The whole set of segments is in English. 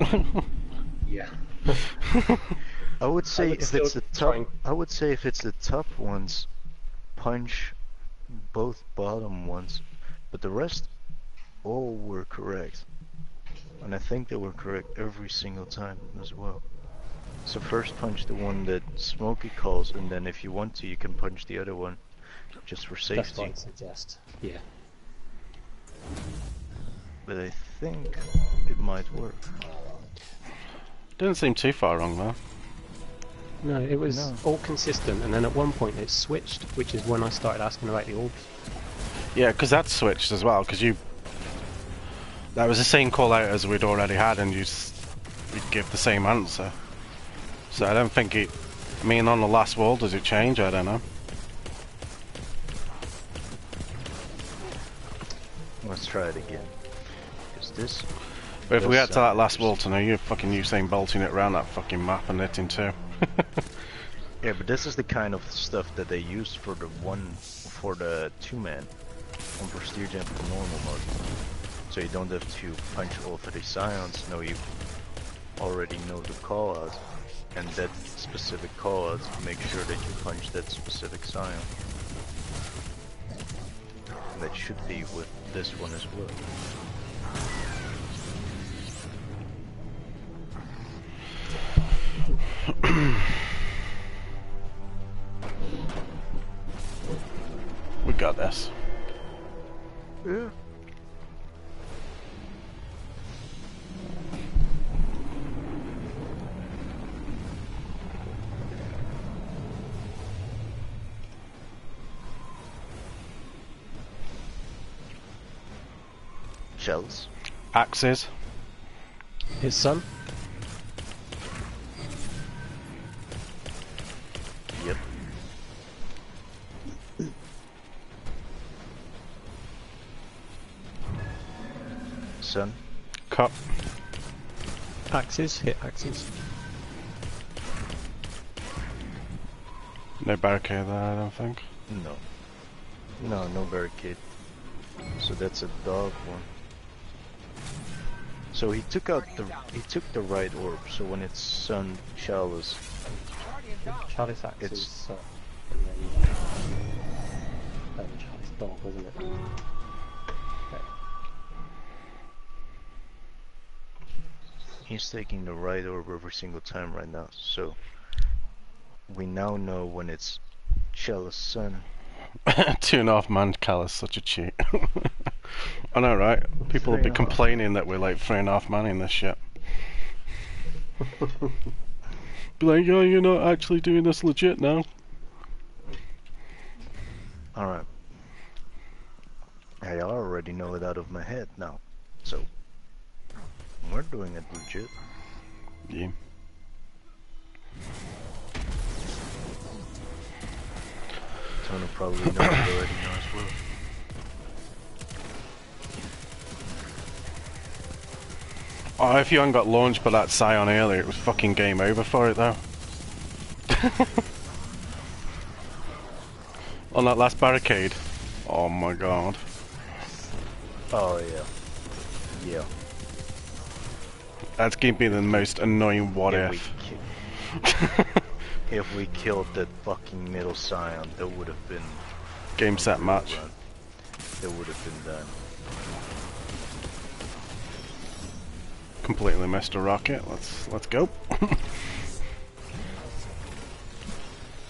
Yeah. I would say would if it's the try top, and- I would say if it's the top ones, punch both bottom ones, but the rest all were correct, and I think they were correct every single time as well. So first punch the one that Smokey calls, and then if you want to, you can punch the other one, just for That's what safety. I'd suggest. Yeah. But I think it might work. Didn't seem too far wrong though. No, it was No. all consistent, and then at one point it switched, which is when I started asking about the orbs. Yeah, because that switched as well. Because you, that was the same call out as we'd already had, and you s- you'd give the same answer. So I don't think it. I mean, on the last wall, does it change? I don't know. Let's try it again. Because this, But if we had to that last uh, wall to know, you're fucking Usain bolting it around that fucking map and hitting two. yeah, but this is the kind of stuff that they use for the one, for the two-man, on Prestige and for normal mode. So you don't have to punch all three scions. No, you already know the call out, and that specific call out make sure that you punch that specific scion. And that should be with this one as well. We got this. Yeah. Shells. Axes. His son? Sun. Cup. Axes? Hit axes. No barricade there, I don't think. No. No, no barricade. So that's a dog one. So he took out the he took the right orb. So when it's sun Chalice, Charlie's axe It's- is uh, and then um, Charlie's dog, wasn't it? He's taking the right orb every single time right now. So we now know when it's. Two and a half man Calus, such a cheat. I know, right? People will be complaining that we're like three and a half man in this shit. be like, oh, you're not actually doing this legit now. All right. I already know it out of my head now. So we're doing it legit. Yeah. Tony probably knows already now as well. Oh, if you hadn't got launched by that Scion earlier, it was fucking game over for it though. On that last barricade. Oh my god. Oh yeah. Yeah. That's gonna be the most annoying what if, we if. ki- if we killed that fucking middle scion, that would have been Game set match. run. That would have been done. Completely missed a rocket. Let's let's go.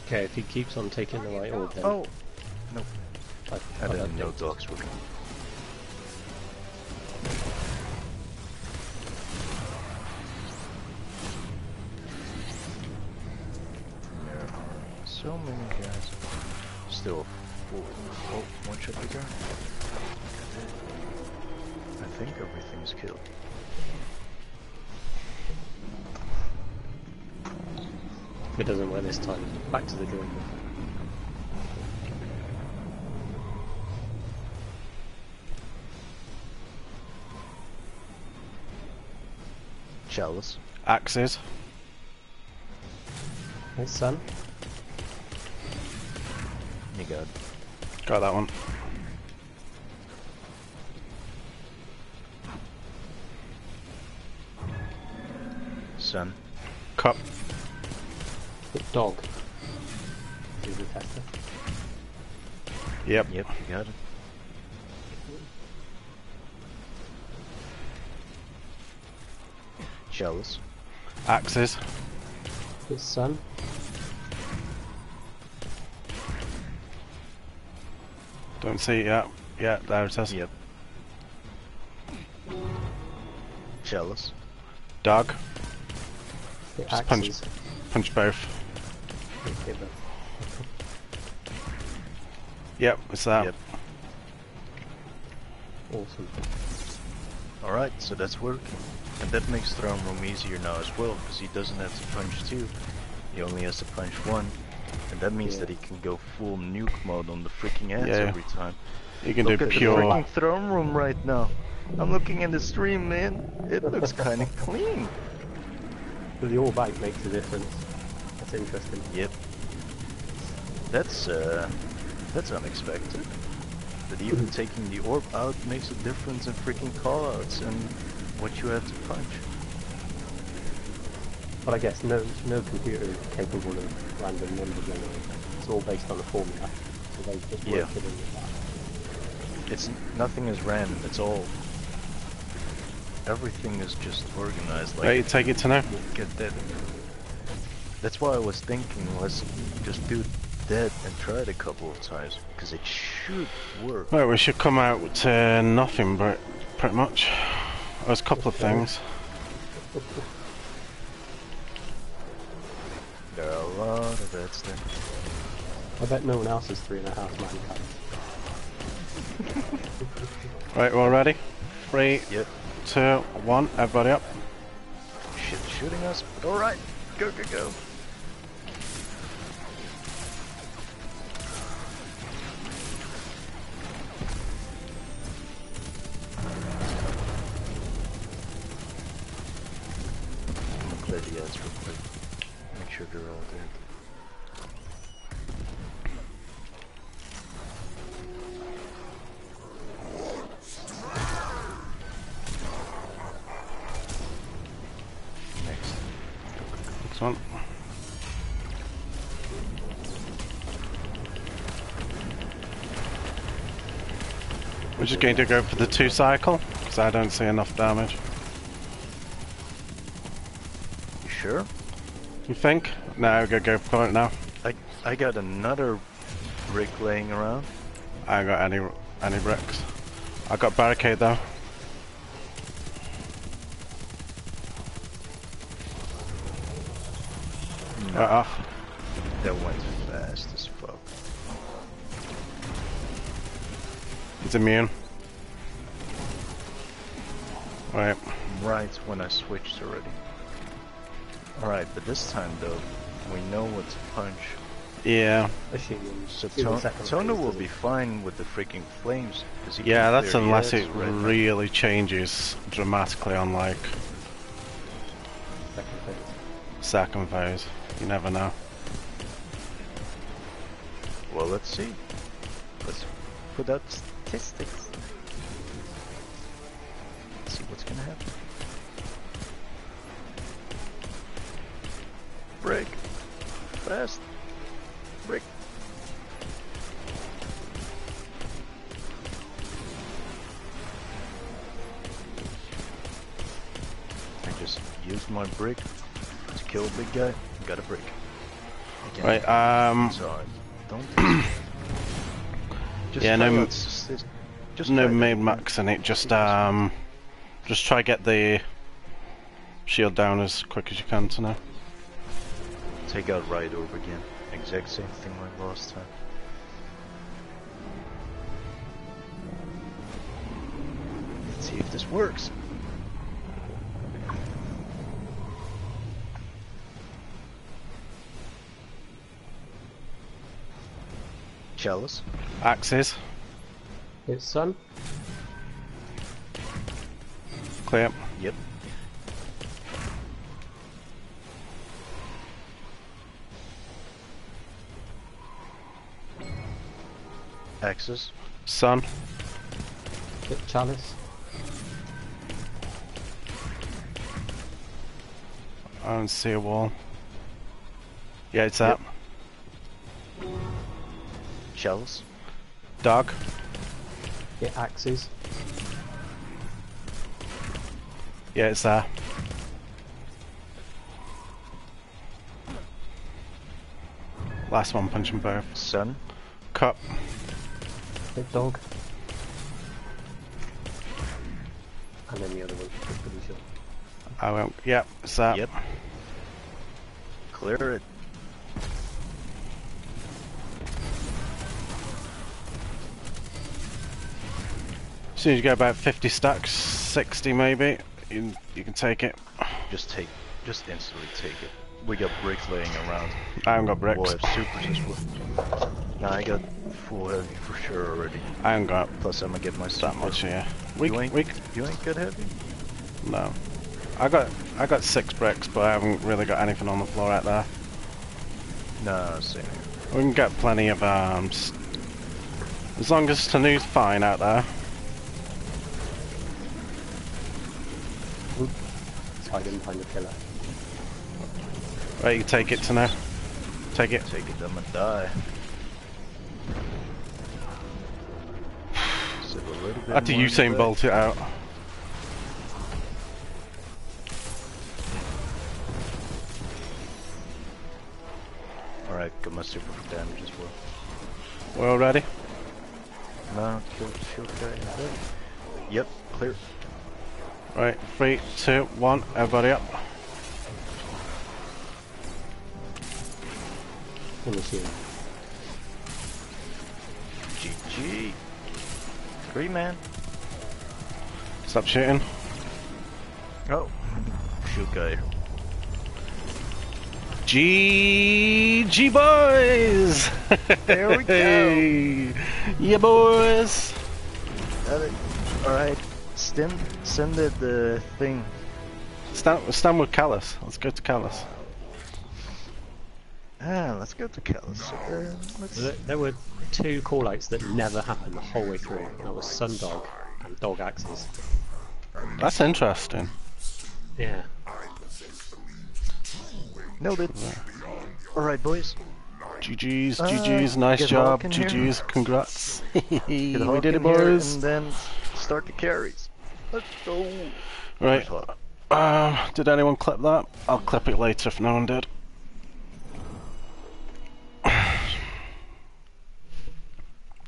Okay, if he keeps on taking the right orb, then Oh, no, I, I I'd didn't know dogs were coming. So many guys. Still full. Oh, one shot bigger. I think everything's killed. If it doesn't work this time, back to the drawing board. Chalice. Axes. His son? You got Got that one. Sun. Cup. Hit dog. Is the tester. Yep. Yep, you got it. Chalice. Axes. Hit sun. Don't see it yet. Yeah, there it is. Yep. Chalice. Dog. Hit Just punch. axes. Punch both. Both. Yep, it's that. Yep. Awesome. Alright, so that's working. And that makes Throne Room easier now as well, because he doesn't have to punch two. He only has to punch one. And that means Yeah. that he can go full nuke mode on the freaking ants Yeah. every time. You can Look do at the freaking throne room right now. I'm looking in the stream, man. It looks kind of clean. But the all bike makes a difference. That's interesting. Yep. That's uh, that's unexpected. That even taking the orb out makes a difference in freaking callouts and what you have to punch. But I guess no no computer is capable of random number generating. It's all based on a formula. So they just Yeah. work it in with that. It's nothing is random. It's all. Everything is just organized. Like Ready to take it to now? get that. That's why I was thinking let's just do that and try it a couple of times because it should work. Right, we should come out to nothing, but pretty much. There's a couple of things. lot of that stuff. I bet no one else is three and a half man cards. Right, we're ready. Three, Yep. two, one. Everybody up. Shit shooting us. But all right. Go go go. One. We're just going to go for the two cycle, because I don't see enough damage. You sure? You think? No, we're going to go for it now. I I got another brick laying around. I got any any bricks. I got barricade though. No. Right. That went fast as fuck. He's immune. Right. Right when I switched already. Alright, but this time though, we know what to punch. Yeah. Assuming So Ton- Tona will be fine with the freaking flames. he Yeah, that's unless it right now. really changes dramatically on like second phase. Phase. You never know. Well, let's see. Let's put out statistics. Let's see what's gonna happen. Break. Fast. Break. I just used my brick kill big guy. Got a brick. Again. Right, um So don't. just Yeah, no- Just no main max in it, just um just try get the shield down as quick as you can to now. Take out right over again. Exact same thing like last time. Let's see if this works. Chalice. Axes, It's sun. clear. Yep. Axes. Sun, Hit chalice. I don't see a wall. Yeah, it's that. Shells. Dog. Get axes. Yeah, it's there. Last one, punch them both. Sun. Cup. Hit dog. And then the other one, I'm pretty sure. I won't. Yep, it's that. Yep. Clear it. Soon as you get about 50 stacks, 60 maybe, you, you can take it. Just take. Just instantly take it. We got bricks laying around. I haven't got bricks. We'll have supers as well. Nah, I got full heavy for sure already. I haven't got Plus, I'm gonna get my that super. much here. We, you ain't, we, you ain't good heavy? no. I got I got six bricks, but I haven't really got anything on the floor out there. No, same. We can get plenty of um, arms. As long as Tonuu's fine out there. So I didn't find the killer. Right, you take it, Tonuu. Take it. Take it, I'm gonna die. Sip a little bit After more in Usain. Bolt it out. Alright, got my super for damage as well. We're all ready? No, kill the shield guy in the head. Yep, clear. Right, three, two, one, everybody up. In the shield. GG. Three man. Stop shooting. Oh. Shield guy. GG boys! There we go. Hey. Yeah boys! Got it. Alright. Send, send the, the thing. Stand, stand with Calus. Let's go to Calus. Ah, let's go to Calus. Uh. There, there were two callouts that never happened the whole way through. That was Sundog and Dog Axes. That's interesting. Yeah. Nailed it. Alright, boys. GG's, Uh, GG's, nice job, Hulk in here. GG's, congrats. Get we did it boys. And then start the carries. Let's go. Right, Where's um, did anyone clip that? I'll clip it later if no one did.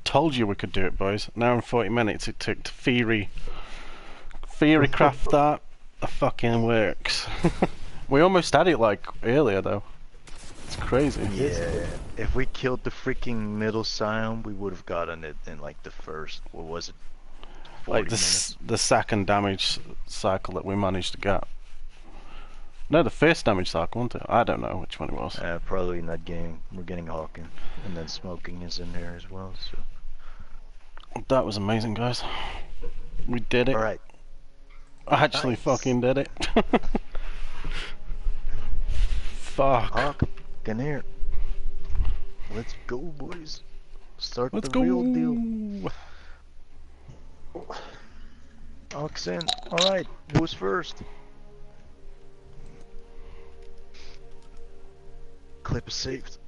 Told you we could do it, boys. An hour and 40 minutes it took to theory. Theory craft that. It fucking works. we almost had it like earlier though. It's crazy. Yeah, if we killed the freaking middle scion, we would have gotten it in like the first, what was it? 40 Like the, minutes. s- the second damage cycle that we managed to get. No, the first damage cycle, wasn't it? I don't know which one it was. Uh, probably in that game, we're getting Hawking. And then smoking is in there as well, so. That was amazing, guys. We did it. Alright, I actually Nice. fucking did it. Fuck. Hawk, get here. Let's go, boys. Start Let's the go. real deal. In. Alright, who's first? Clip is saved.